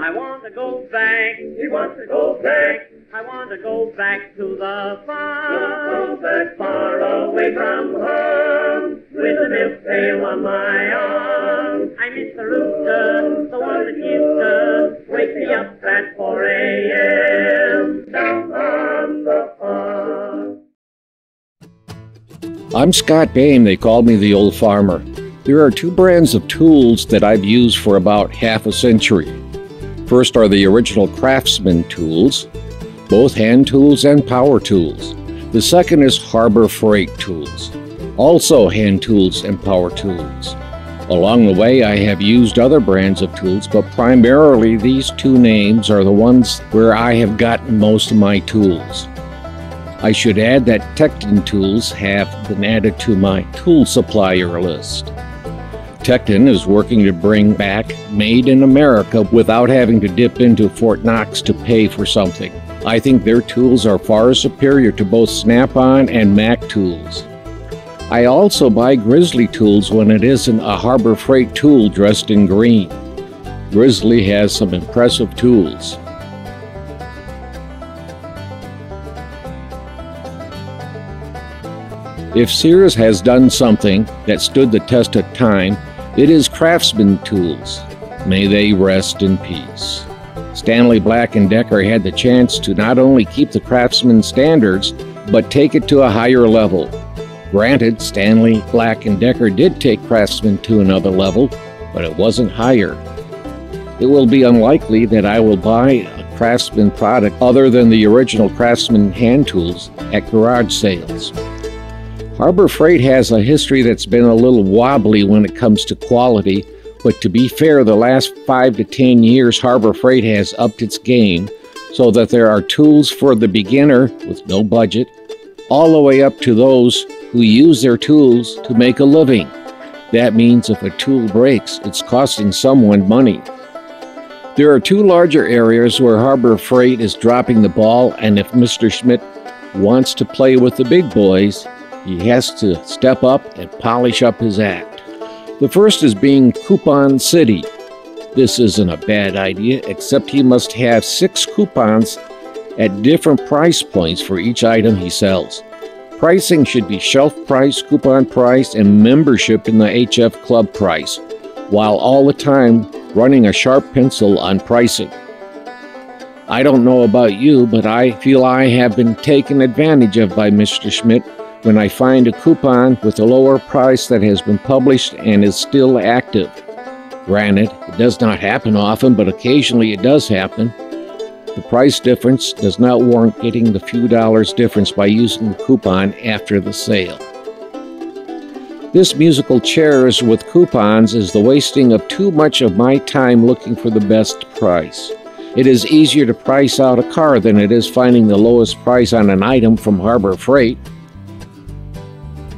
I want to go back. He wants to go back. I want to go back to the farm. Go back far away from home. With a milk pail on my arm. I miss the rooster, the one that used to wake me up at 4 a.m. Down on the farm. I'm Scott Bain. They call me the old farmer. There are two brands of tools that I've used for about half a century. First are the original Craftsman tools, both hand tools and power tools. The second is Harbor Freight tools, also hand tools and power tools. Along the way, I have used other brands of tools, but primarily these two names are the ones where I have gotten most of my tools. I should add that Tekton tools have been added to my tool supplier list. Tekton is working to bring back Made in America without having to dip into Fort Knox to pay for something. I think their tools are far superior to both Snap on and Mac tools. I also buy Grizzly tools when it isn't a Harbor Freight tool dressed in green. Grizzly has some impressive tools. If Sears has done something that stood the test of time, it is Craftsman tools. May they rest in peace. Stanley Black & Decker had the chance to not only keep the Craftsman standards, but take it to a higher level. Granted, Stanley Black & Decker did take Craftsman to another level, but it wasn't higher. It will be unlikely that I will buy a Craftsman product other than the original Craftsman hand tools at garage sales. Harbor Freight has a history that's been a little wobbly when it comes to quality, but to be fair, the last five to ten years, Harbor Freight has upped its game so that there are tools for the beginner with no budget, all the way up to those who use their tools to make a living. That means if a tool breaks, it's costing someone money. There are two larger areas where Harbor Freight is dropping the ball, and if Mr. Smidt wants to play with the big boys, he has to step up and polish up his act. The first is being Coupon City. This isn't a bad idea, except he must have six coupons at different price points for each item he sells. Pricing should be shelf price, coupon price, and membership in the HF Club price, while all the time running a sharp pencil on pricing. I don't know about you, but I feel I have been taken advantage of by Mr. Smidt when I find a coupon with a lower price that has been published and is still active. Granted, it does not happen often, but occasionally it does happen. The price difference does not warrant getting the few dollars difference by using the coupon after the sale. This musical chairs with coupons is the wasting of too much of my time looking for the best price. It is easier to price out a car than it is finding the lowest price on an item from Harbor Freight.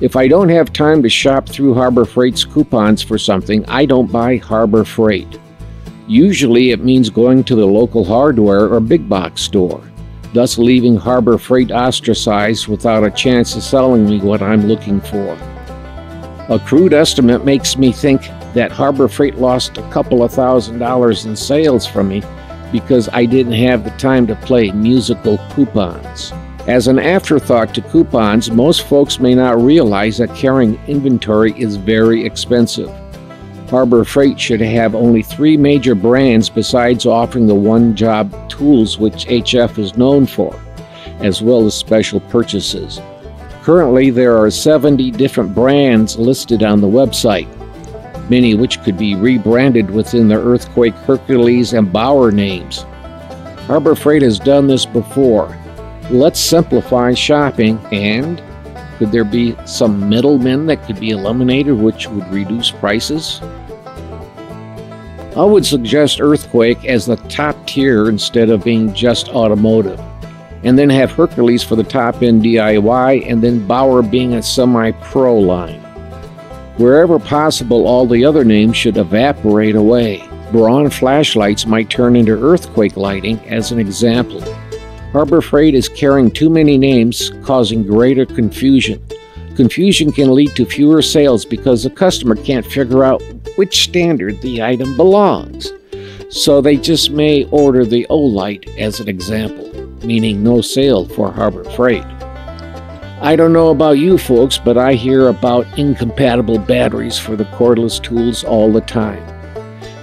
If I don't have time to shop through Harbor Freight's coupons for something, I don't buy Harbor Freight. Usually it means going to the local hardware or big box store, thus leaving Harbor Freight ostracized without a chance of selling me what I'm looking for. A crude estimate makes me think that Harbor Freight lost a couple of thousand dollars in sales from me because I didn't have the time to play musical coupons. As an afterthought to coupons, most folks may not realize that carrying inventory is very expensive. Harbor Freight should have only three major brands besides offering the one job tools which HF is known for, as well as special purchases. Currently, there are 70 different brands listed on the website, many which could be rebranded within the Earthquake Hercules and Bauer names. Harbor Freight has done this before. Let's simplify shopping and could there be some middlemen that could be eliminated which would reduce prices? I would suggest Earthquake as the top tier instead of being just automotive and then have Hercules for the top end DIY, and then Bauer being a semi pro line. Wherever possible, all the other names should evaporate away. Braun flashlights might turn into earthquake lighting, as an example. Harbor Freight is carrying too many names, causing greater confusion. Confusion can lead to fewer sales because the customer can't figure out which standard the item belongs. So they just may order the Olight as an example, meaning no sale for Harbor Freight. I don't know about you folks, but I hear about incompatible batteries for the cordless tools all the time.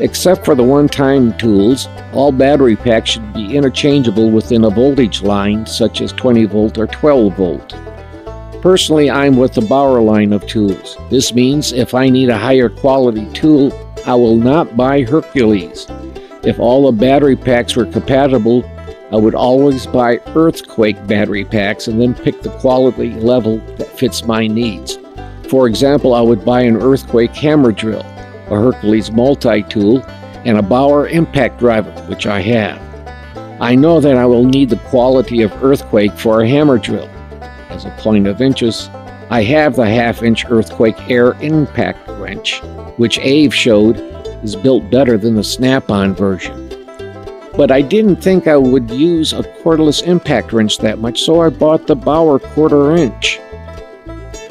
Except for the one-time tools, all battery packs should be interchangeable within a voltage line such as 20 volt or 12 volt. Personally, I'm with the Bauer line of tools. This means if I need a higher quality tool, I will not buy Hercules. If all the battery packs were compatible, I would always buy earthquake battery packs and then pick the quality level that fits my needs. For example, I would buy an earthquake hammer drill, a Hercules multi tool, and a Bauer impact driver, which I have. I know that I will need the quality of earthquake for a hammer drill. As a point of interest, I have the half inch earthquake air impact wrench, which AvE showed is built better than the snap on version but I didn't think I would use a cordless impact wrench that much, so I bought the Bauer quarter inch.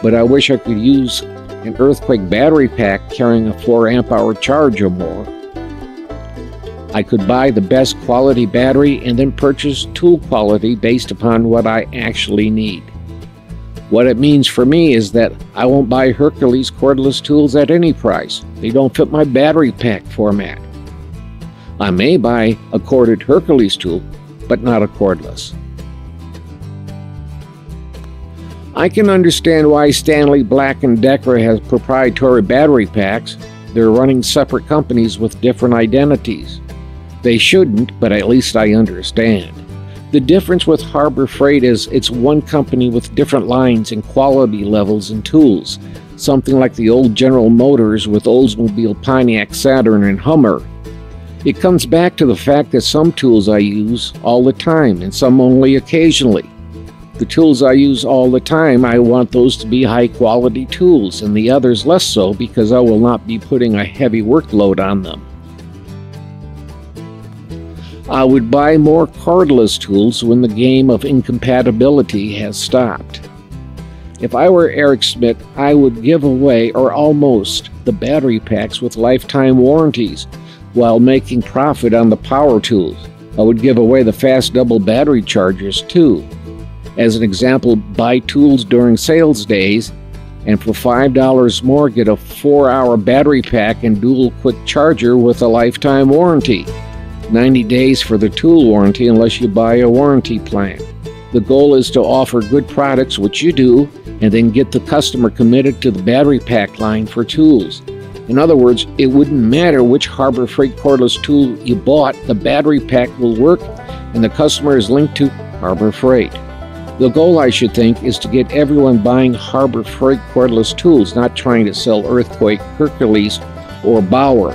But I wish I could use an earthquake battery pack carrying a 4 amp hour charge or more. I could buy the best quality battery and then purchase tool quality based upon what I actually need. What it means for me is that I won't buy Hercules cordless tools at any price. They don't fit my battery pack format. I may buy a corded Hercules tool, but not a cordless. I can understand why Stanley Black & Decker has proprietary battery packs. They're running separate companies with different identities. They shouldn't, but at least I understand. The difference with Harbor Freight is it's one company with different lines and quality levels and tools, something like the old General Motors with Oldsmobile Pontiac Saturn and Hummer it comes back to the fact that some tools I use all the time and some only occasionally. The tools I use all the time, I want those to be high quality tools, and the others less so because I will not be putting a heavy workload on them. I would buy more cordless tools when the game of incompatibility has stopped. If I were Eric Smidt, I would give away, or almost, the battery packs with lifetime warranties while making profit on the power tools. I would give away the fast double battery chargers too. As an example, buy tools during sales days and for $5 more get a 4-hour battery pack and dual quick charger with a lifetime warranty. 90 days for the tool warranty unless you buy a warranty plan. The goal is to offer good products, which you do, and then get the customer committed to the battery pack line for tools. In other words, it wouldn't matter which Harbor Freight cordless tool you bought, the battery pack will work and the customer is linked to Harbor Freight. The goal, I should think, is to get everyone buying Harbor Freight cordless tools, not trying to sell Earthquake, Hercules, or Bauer.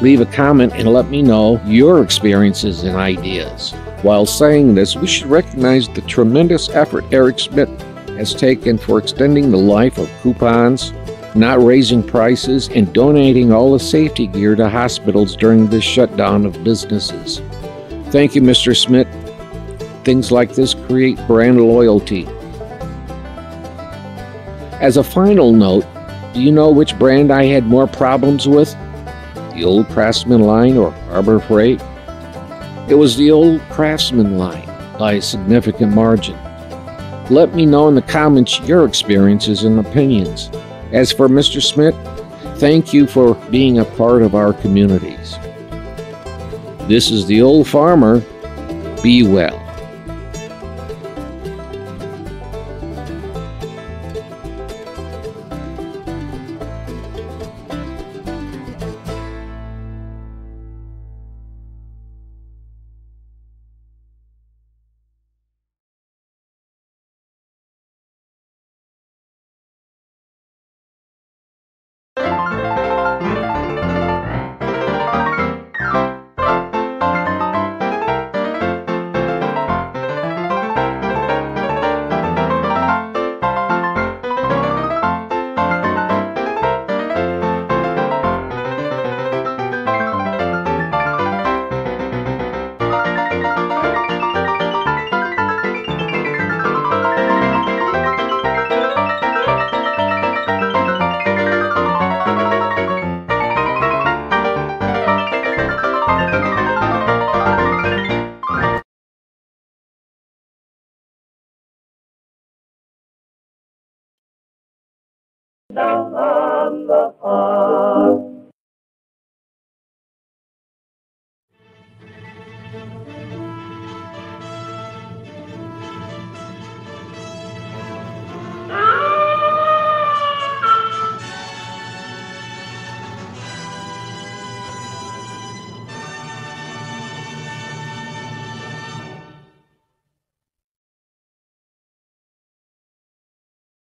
Leave a comment and let me know your experiences and ideas. While saying this, we should recognize the tremendous effort Eric Smidt has taken for extending the life of coupons, not raising prices, and donating all the safety gear to hospitals during this shutdown of businesses. Thank you, Mr. Smidt. Things like this create brand loyalty. As a final note, do you know which brand I had more problems with? The old Craftsman line or Harbor Freight? It was the old Craftsman line by a significant margin. Let me know in the comments your experiences and opinions. As for Mr. Smith, thank you for being a part of our communities. This is the old farmer. Be well.